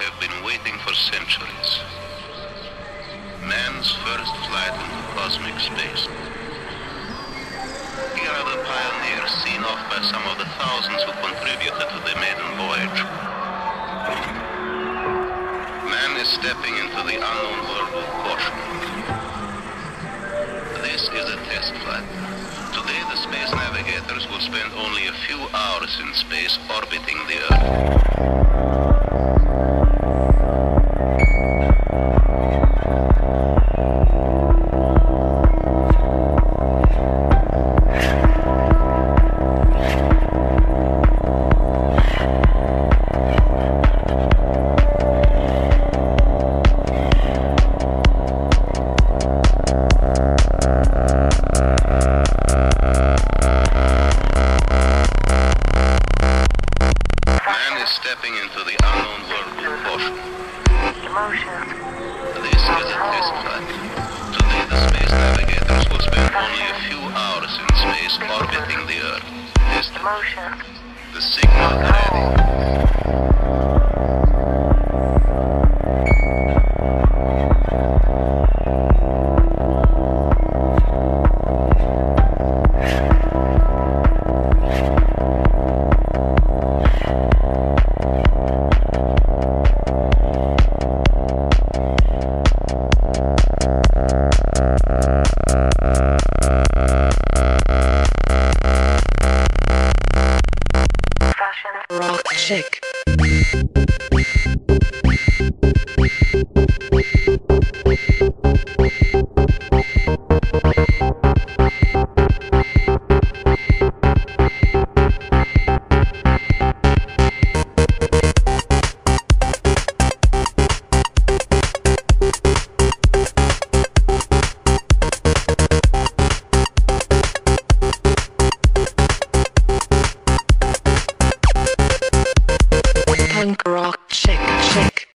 have been waiting for centuries. Man's first flight into cosmic space. Here are the pioneers seen off by some of the thousands who contributed to the maiden voyage. Man is stepping into the unknown world with caution. This is a test flight. Today the space navigators will spend only a few hours in space orbiting the Earth. Stepping into the unknown world with caution. This is a test flight. Today the space navigators will spend only a few hours in space orbiting the Earth. Testing. The signal ready. Chick.